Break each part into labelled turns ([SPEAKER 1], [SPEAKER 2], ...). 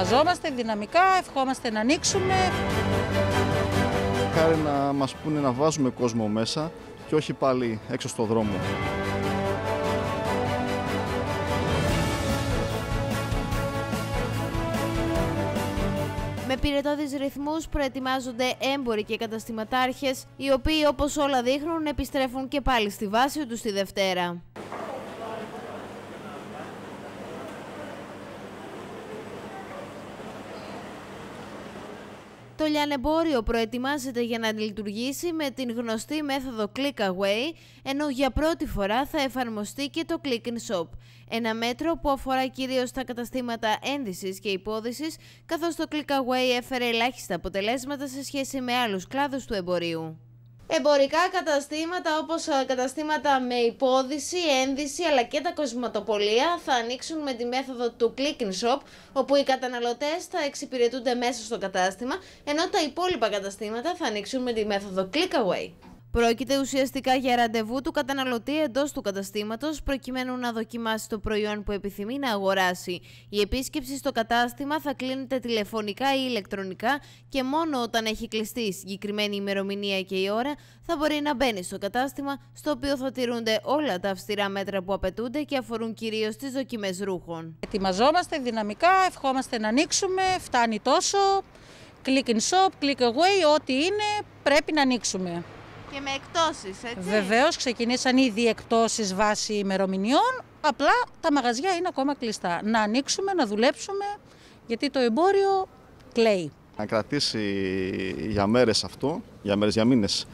[SPEAKER 1] Ετοιμαζόμαστε δυναμικά, ευχόμαστε να ανοίξουμε.
[SPEAKER 2] Χάρη να μας πούνε να βάζουμε κόσμο μέσα και όχι πάλι έξω στο δρόμο.
[SPEAKER 3] Με πυρετόδεις ρυθμούς προετοιμάζονται έμποροι και καταστηματάρχες, οι οποίοι όπως όλα δείχνουν επιστρέφουν και πάλι στη βάση τους τη Δευτέρα. Το λιανεμπόριο προετοιμάζεται για να λειτουργήσει με την γνωστή μέθοδο Click Away, ενώ για πρώτη φορά θα εφαρμοστεί και το Click in Shop. Ένα μέτρο που αφορά κυρίως τα καταστήματα ένδυσης και υπόδησης, καθώς το Click Away έφερε ελάχιστα αποτελέσματα σε σχέση με άλλους κλάδους του εμπορίου. Εμπορικά καταστήματα όπως ε, καταστήματα με υπόδηση, ένδυση αλλά και τα κοσματοπολία θα ανοίξουν με τη μέθοδο του click in shop όπου οι καταναλωτές θα εξυπηρετούνται μέσα στο κατάστημα ενώ τα υπόλοιπα καταστήματα θα ανοίξουν με τη μέθοδο click away. Πρόκειται ουσιαστικά για ραντεβού του καταναλωτή εντός του καταστήματος προκειμένου να δοκιμάσει το προϊόν που επιθυμεί να αγοράσει. Η επίσκεψη στο κατάστημα θα κλείνεται τηλεφωνικά ή ηλεκτρονικά και μόνο όταν έχει κλειστεί η συγκεκριμένη ημερομηνία και η ώρα θα μπορεί να μπαίνει στο κατάστημα, στο οποίο θα τηρούνται όλα τα αυστηρά μέτρα που απαιτούνται και αφορούν κυρίως τις δοκιμές ρούχων.
[SPEAKER 1] Ετοιμαζόμαστε δυναμικά, ευχόμαστε να ανοίξουμε, φτάνει τόσο. Click in shop, click away, ό,τι είναι πρέπει να ανοίξουμε.
[SPEAKER 3] Και με εκτόσει, έτσι.
[SPEAKER 1] Βεβαίως, ξεκινήσαν ήδη εκτόσει βάσει ημερομηνιών. Απλά τα μαγαζιά είναι ακόμα κλειστά. Να ανοίξουμε, να δουλέψουμε, γιατί το εμπόριο κλαίει.
[SPEAKER 2] Να κρατήσει για μέρες αυτό, για μέρες, για μήνες.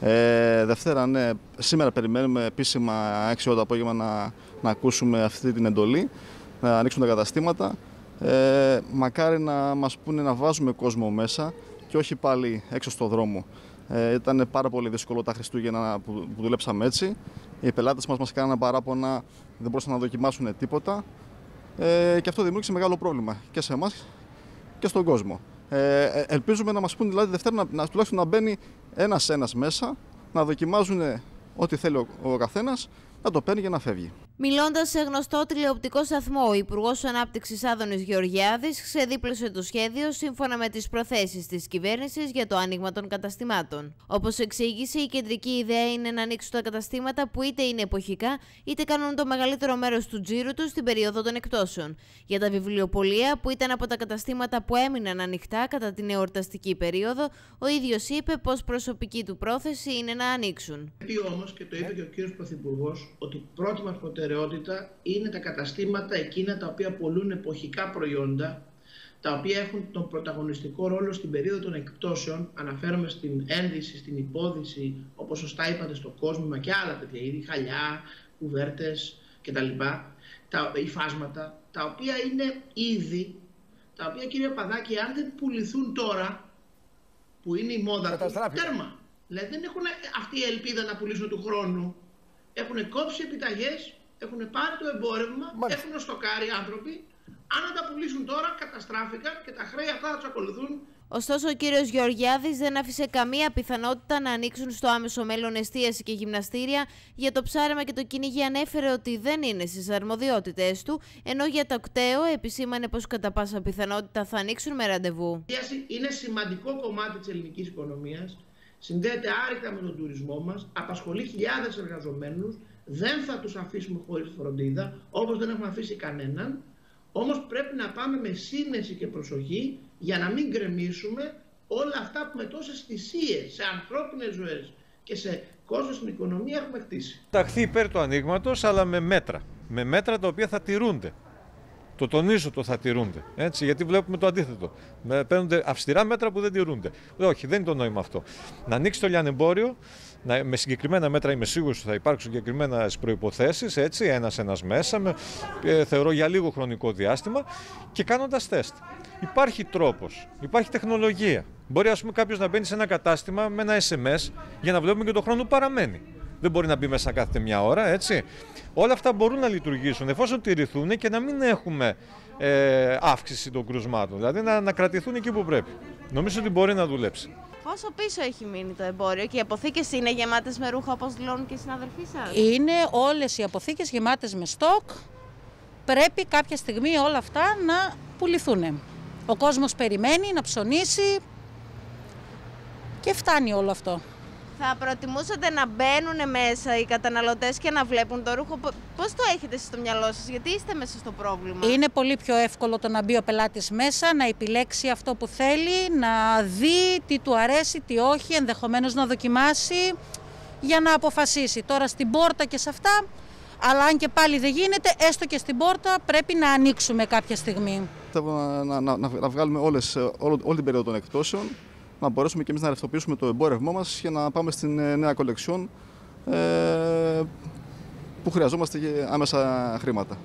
[SPEAKER 2] Ε, Δευτέρα, ναι, σήμερα περιμένουμε επίσημα 6 ώρα το απόγευμα να, να ακούσουμε αυτή την εντολή, να ανοίξουν τα καταστήματα. Ε, μακάρι να μας πούνε να βάζουμε κόσμο μέσα και όχι πάλι έξω στο δρόμο. Ε, ήταν πάρα πολύ δύσκολο τα Χριστούγεννα που, που δουλέψαμε έτσι. Οι πελάτες μας μας κάνανε παράπονα, δεν μπορούσαν να δοκιμάσουν τίποτα. Ε, και αυτό δημιούργησε μεγάλο πρόβλημα και σε εμάς και στον κόσμο. Ε, ε ελπίζουμε να μας πούν δηλαδή Δευτέρα να, να, τουλάχιστον να μπαίνει ένας-ένας μέσα, να δοκιμάζουν ό,τι θέλει ο, ο καθένας να το παίρνει για να φεύγει.
[SPEAKER 3] Μιλώντας σε γνωστό τηλεοπτικό σταθμό, ο Υπουργός Ανάπτυξης Άδωνης Γεωργιάδης ξεδίπλωσε το σχέδιο σύμφωνα με τις προθέσεις της κυβέρνησης για το άνοιγμα των καταστημάτων. Όπως εξήγησε, η κεντρική ιδέα είναι να ανοίξουν τα καταστήματα που είτε είναι εποχικά, είτε κάνουν το μεγαλύτερο μέρος του τζίρου τους στην περίοδο των εκτόσεων. Για τα βιβλιοπολία, που ήταν από τα καταστήματα που έμειναν ανοιχτά κατά την εορταστική περίοδο, ο ίδιος είπε πως προσωπική του πρόθεση είναι να ανοίξουν.
[SPEAKER 4] Όμως, και το είπε και ο κ. Πρωθυπουργός, ότι πρώτη μας προτεραιότητα είναι τα καταστήματα εκείνα τα οποία πολλούν εποχικά προϊόντα, τα οποία έχουν τον πρωταγωνιστικό ρόλο στην περίοδο των εκπτώσεων, αναφέρομαι στην ένδυση, στην υπόδηση, όπως σωστά είπατε στο κόσμο, και άλλα τέτοια είδη, χαλιά, κουβέρτες κτλ. Τα υφάσματα, τα οποία είναι είδη, τα οποία κύριε Παδάκη, αν δεν πουληθούν τώρα, που είναι η μόδα του, τέρμα. Δηλαδή δεν έχουν αυτή η ελπίδα να πουλήσουν του χρόνου έχουν κόψει επιταγές, έχουν πάρει το εμπόρευμα, Μάλιστα. έχουν στοκάρει άνθρωποι. Αν τα πουλήσουν τώρα, καταστράφηκαν και τα χρέη αυτά θα τους ακολουθούν.
[SPEAKER 3] Ωστόσο, ο κύριος Γεωργιάδης δεν άφησε καμία πιθανότητα να ανοίξουν στο άμεσο μέλλον εστίαση και γυμναστήρια. Για το ψάρεμα και το κυνήγι ανέφερε ότι δεν είναι στις αρμοδιότητε του, ενώ για το κταίο επισήμανε πως κατά πάσα πιθανότητα θα ανοίξουν με ραντεβού.
[SPEAKER 4] Είναι σημαντικό κομμάτι της ελληνικής οικονομίας συνδέεται άρρηκτα με τον τουρισμό μας, απασχολεί χιλιάδες εργαζομένους, δεν θα τους αφήσουμε χωρίς φροντίδα, όπως δεν έχουμε αφήσει κανέναν, όμως πρέπει να πάμε με σύνεση και προσοχή για να μην γκρεμίσουμε όλα αυτά που με τόσες θυσίες σε ανθρώπινες ζωές και σε κόσμος στην οικονομία έχουμε χτίσει.
[SPEAKER 5] Ταχθεί υπέρ του ανοίγματος, αλλά με μέτρα. Με μέτρα τα οποία θα τηρούνται. Το τονίζω το θα τηρούνται. Έτσι, γιατί βλέπουμε το αντίθετο. Παίρνονται αυστηρά μέτρα που δεν τηρούνται. Όχι, δεν είναι το νόημα αυτό. Να ανοίξει το λιανεμπόριο, να, με συγκεκριμένα μέτρα είμαι σίγουρος ότι θα υπάρξουν συγκεκριμένες προποθέσει, έτσι, ένα-ένα μέσα, με, ε, θεωρώ για λίγο χρονικό διάστημα και κάνοντας τεστ. Υπάρχει τρόπος, υπάρχει τεχνολογία. Μπορεί, ας πούμε, κάποιος να μπαίνει σε ένα κατάστημα με ένα SMS για να βλέπουμε και το χρόνο που παραμένει δεν μπορεί να μπει μέσα κάθε μια ώρα, έτσι. Όλα αυτά μπορούν να λειτουργήσουν εφόσον τηρηθούν και να μην έχουμε ε, αύξηση των κρουσμάτων, δηλαδή να, να κρατηθούν εκεί που πρέπει. Νομίζω ότι μπορεί να δουλέψει.
[SPEAKER 3] Πόσο πίσω έχει μείνει το εμπόριο και οι αποθήκες είναι γεμάτες με ρούχα όπως δηλώνουν και οι συναδελφοί σας;
[SPEAKER 1] Είναι όλες οι αποθήκες γεμάτες με στόκ. Πρέπει κάποια στιγμή όλα αυτά να πουληθούν. Ο κόσμος περιμένει να ψωνίσει και φτάνει όλο αυτό.
[SPEAKER 3] Θα προτιμούσατε να μπαίνουν μέσα οι καταναλωτές και να βλέπουν το ρούχο. Π- Πώς το έχετε εσείς στο μυαλό σας, γιατί είστε μέσα στο πρόβλημα;
[SPEAKER 1] Είναι πολύ πιο εύκολο το να μπει ο πελάτης μέσα, να επιλέξει αυτό που θέλει, να δει τι του αρέσει, τι όχι, ενδεχομένως να δοκιμάσει για να αποφασίσει. Τώρα στην πόρτα και σε αυτά, αλλά αν και πάλι δεν γίνεται, έστω και στην πόρτα πρέπει να ανοίξουμε κάποια στιγμή.
[SPEAKER 2] Θέλω να, να, να, να βγάλουμε όλες, ε, όλο, όλη την περίοδο των εκπτώσεων, να μπορέσουμε και εμείς να ρευτοποιήσουμε το εμπόρευμό μας για να πάμε στην ε, νέα κολεξιόν ε, που χρειαζόμαστε και άμεσα χρήματα.